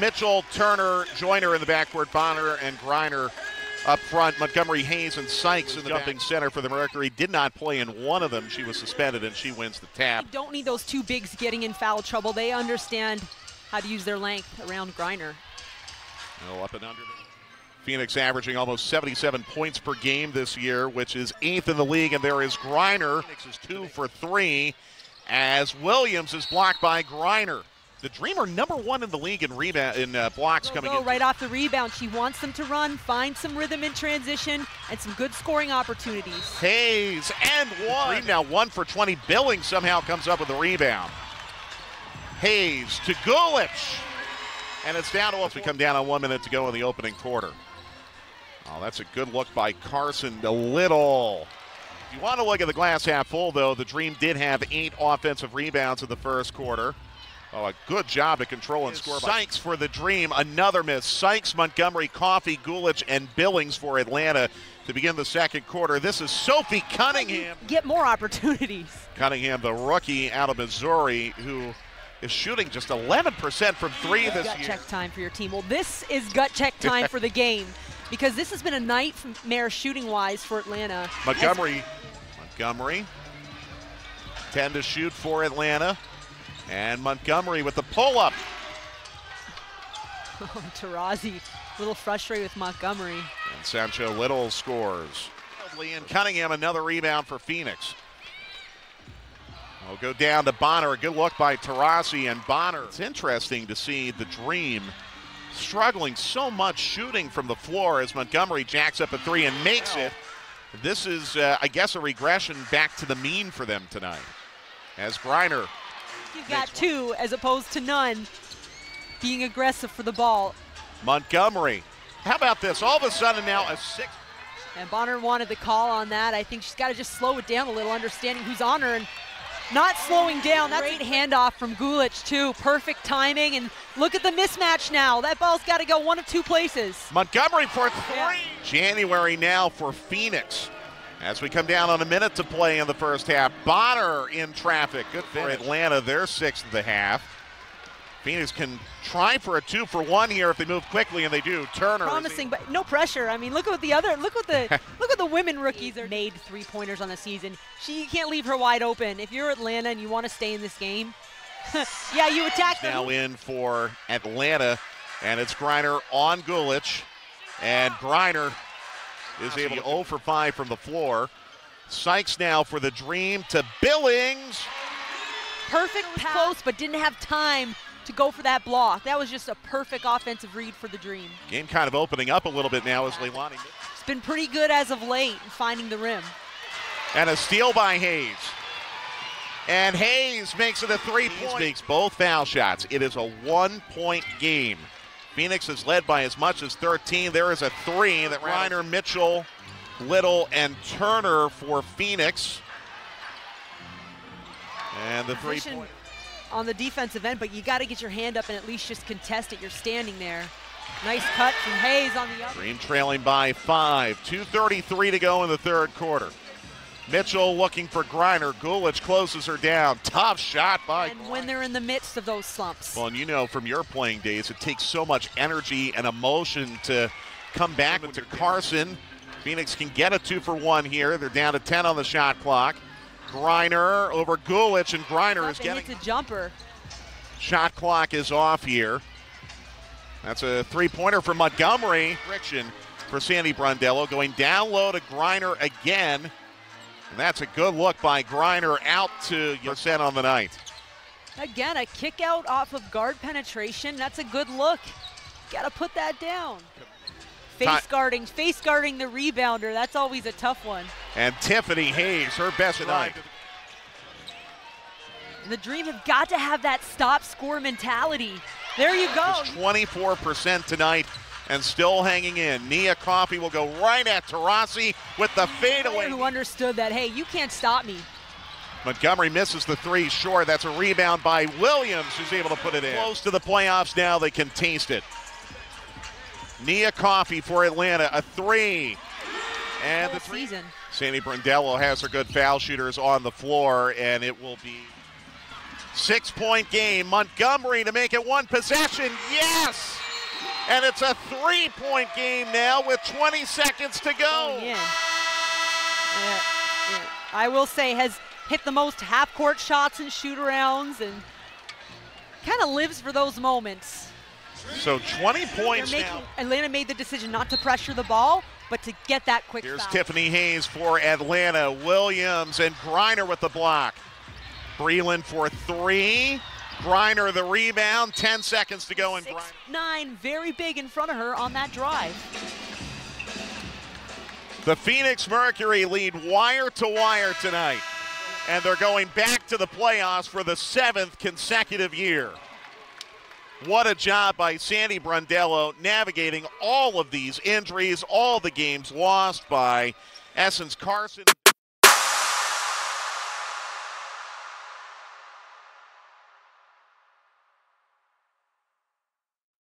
Mitchell, Turner, Joyner in the backcourt, Bonner and Griner up front. Montgomery, Hayes, and Sykes in the jumping back. center for the Mercury. Did not play in one of them. She was suspended, and she wins the tap. They don't need those two bigs getting in foul trouble. They understand how to use their length around Griner. Oh, up and under. Phoenix averaging almost 77 points per game this year, which is eighth in the league, and there is Griner. Phoenix is two for three as Williams is blocked by Griner. The Dreamer number one in the league in rebound in uh, blocks go, coming go in. right off the rebound. She wants them to run, find some rhythm in transition, and some good scoring opportunities. Hayes and one. Now one for 20. Billings somehow comes up with a rebound. Hayes to Gulich. And it's down to us. We come down on one minute to go in the opening quarter. Oh, that's a good look by Carson. A little. If you want to look at the glass half full, though, the Dream did have eight offensive rebounds in the first quarter. Oh, a good job at control and score. Sykes for the Dream, another miss. Sykes, Montgomery, Coffey, Gulich, and Billings for Atlanta to begin the second quarter. This is Sophie Cunningham. Get more opportunities. Cunningham, the rookie out of Missouri, who is shooting just 11% from three this gut year. check time for your team. Well, this is gut check time for the game because this has been a nightmare shooting wise for Atlanta. Montgomery, As Montgomery, 10 to shoot for Atlanta. And Montgomery with the pull up. Oh, Taurasi, a little frustrated with Montgomery. And Sancho Lyttle scores. And Cunningham, another rebound for Phoenix. We'll go down to Bonner. A good look by Taurasi and Bonner. It's interesting to see the Dream struggling so much shooting from the floor as Montgomery jacks up a three and makes it. This is, uh, I guess, a regression back to the mean for them tonight. As Griner. You've got two one. as opposed to none being aggressive for the ball. Montgomery. How about this? All of a sudden now a six. And Bonner wanted the call on that. I think she's got to just slow it down a little, understanding who's on her and not slowing down. That's a great handoff from Gulich, too. Perfect timing. And look at the mismatch now. That ball's got to go one of two places. Montgomery for three. Yeah. January now for Phoenix. As we come down on a minute to play in the first half, Bonner in traffic. Good for Atlanta, their sixth of the half. Phoenix can try for a two for one here if they move quickly, and they do. Turner promising, but no pressure. I mean, look at what the other look what the look at the women rookies are made three pointers on the season. She can't leave her wide open. If you're Atlanta and you want to stay in this game, yeah, you attack. Now in for Atlanta, and it's Griner on Gulich, and Griner is able to 0 for 5 from the floor. Sykes now for the Dream to Billings. Perfect pass. close, but didn't have time to go for that block. That was just a perfect offensive read for the Dream. Game kind of opening up a little bit now as Leilani. It's been pretty good as of late finding the rim. And a steal by Hayes. And Hayes makes it a three-point. Makes both foul shots. It is a one-point game. Phoenix is led by as much as 13. There is a three that Griner, Mitchell, Lyttle, and Turner for Phoenix. And the three point on the defensive end, but you got to get your hand up and at least just contest it. You're standing there. Nice cut from Hayes on the other. Dream trailing by five. 2.33 to go in the third quarter. Mitchell looking for Griner. Gulich closes her down. Tough shot by. And when they're in the midst of those slumps. Well, and you know from your playing days, it takes so much energy and emotion to come back to Carson. Phoenix can get a two for one here. They're down to 10 on the shot clock. Griner over Gulich, and Griner is getting a jumper. Shot clock is off here. That's a three-pointer for Montgomery. Friction for Sandy Brondello going down low to Griner again. And that's a good look by Griner out to percent on the night. Again, a kick out off of guard penetration. That's a good look. Got to put that down face guarding, face guarding the rebounder. That's always a tough one. And Tiffany Hayes, her best tonight. The Dream have got to have that stop score mentality. There you go. 24% tonight and still hanging in. Nia Coffey will go right at Taurasi with the fadeaway. Who understood that, hey, you can't stop me. Montgomery misses the three short. That's a rebound by Williams, who's able to put it in. Close to the playoffs now. They can taste it. Nia Coffey for Atlanta, a three. And the three. season. Sandy Brondello has her good foul shooters on the floor, and it will be Six point game. Montgomery to make it one possession. Yes! And it's a three point game now with 20 seconds to go. Oh, yeah. Yeah, yeah. I will say, has hit the most half court shots and shoot arounds and kind of lives for those moments. So 20 points making, now. Atlanta made the decision not to pressure the ball, but to get that quick Here's foul. Tiffany Hayes for Atlanta. Williams and Griner with the block. Breland for three. Griner the rebound. 10 seconds to go in Griner. nine, very big in front of her on that drive. The Phoenix Mercury lead wire to wire tonight. And they're going back to the playoffs for the seventh consecutive year. What a job by Sandy Brondello navigating all of these injuries, all the games lost by Essence Carson.